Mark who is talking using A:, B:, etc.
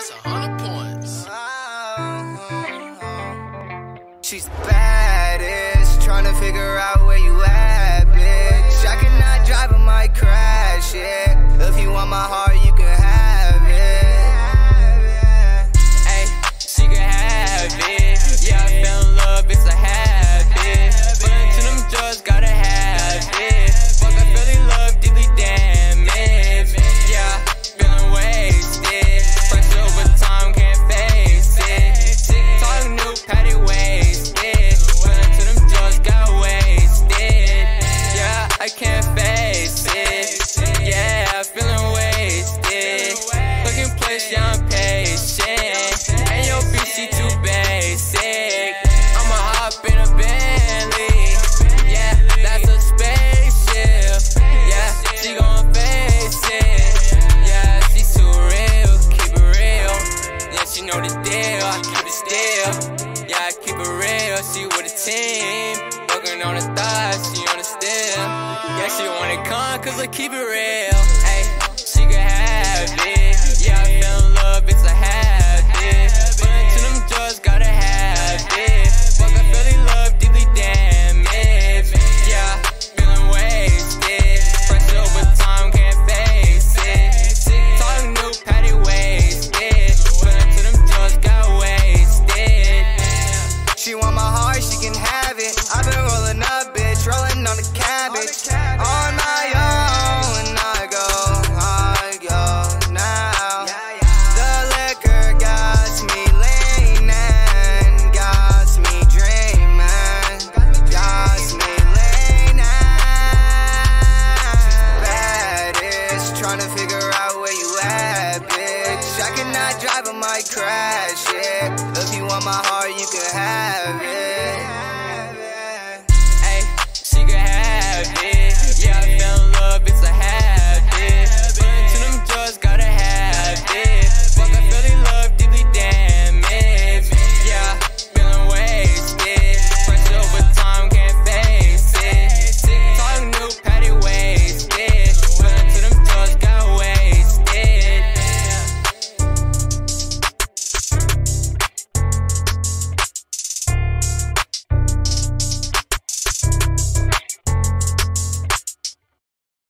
A: That's a hundred points.
B: She's baddest, trying to figure out where you at.
C: I keep it still. Yeah, I keep it real, she with a team. Fucking on the thighs, she on the still. Yeah, she wanna come, cause I keep it real.
B: not driving, might crash, yeah. If you want my heart, you can have it.